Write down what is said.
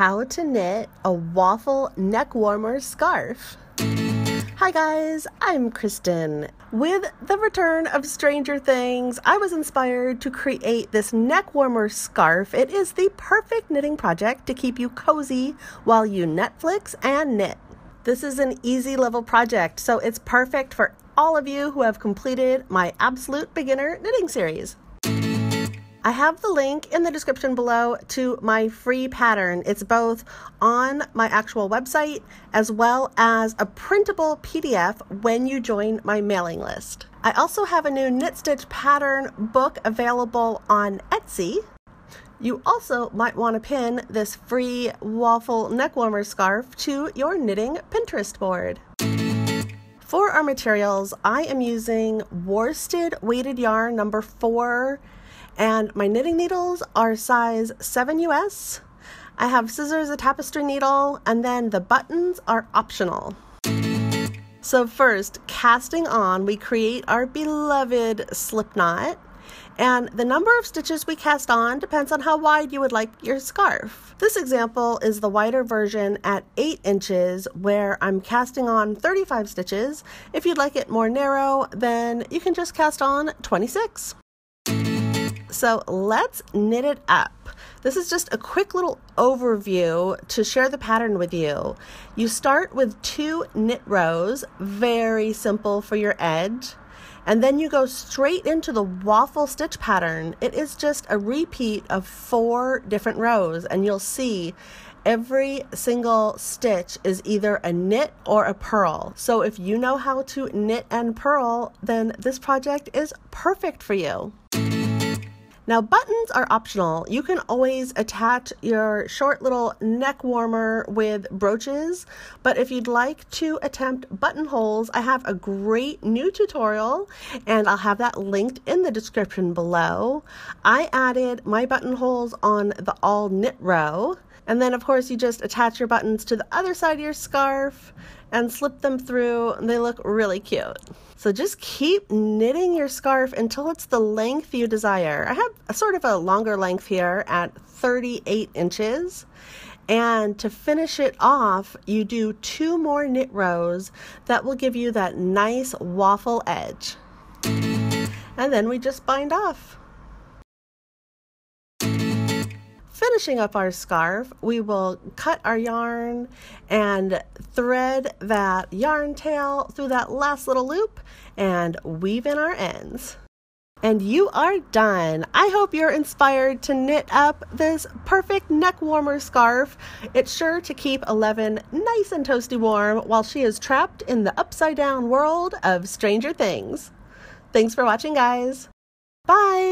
how to knit a waffle neck warmer scarf. Hi guys, I'm Kristen. With the return of Stranger Things, I was inspired to create this neck warmer scarf. It is the perfect knitting project to keep you cozy while you Netflix and knit. This is an easy level project, so it's perfect for all of you who have completed my Absolute Beginner Knitting Series. I have the link in the description below to my free pattern. It's both on my actual website as well as a printable PDF when you join my mailing list. I also have a new knit stitch pattern book available on Etsy. You also might want to pin this free waffle neck warmer scarf to your knitting Pinterest board. For our materials, I am using worsted weighted yarn number four and my knitting needles are size 7 US. I have scissors, a tapestry needle, and then the buttons are optional. So first, casting on, we create our beloved slip knot. And the number of stitches we cast on depends on how wide you would like your scarf. This example is the wider version at 8 inches where I'm casting on 35 stitches. If you'd like it more narrow, then you can just cast on 26. So let's knit it up. This is just a quick little overview to share the pattern with you. You start with two knit rows, very simple for your edge, and then you go straight into the waffle stitch pattern. It is just a repeat of four different rows, and you'll see every single stitch is either a knit or a purl. So if you know how to knit and purl, then this project is perfect for you. Now, buttons are optional. You can always attach your short little neck warmer with brooches, but if you'd like to attempt buttonholes, I have a great new tutorial and I'll have that linked in the description below. I added my buttonholes on the all knit row. And then, of course, you just attach your buttons to the other side of your scarf and slip them through. And they look really cute. So just keep knitting your scarf until it's the length you desire. I have a sort of a longer length here at 38 inches. And to finish it off, you do two more knit rows that will give you that nice waffle edge. And then we just bind off. Finishing up our scarf, we will cut our yarn and thread that yarn tail through that last little loop and weave in our ends. And you are done. I hope you're inspired to knit up this perfect neck warmer scarf. It's sure to keep Eleven nice and toasty warm while she is trapped in the upside down world of Stranger Things. Thanks for watching, guys. Bye.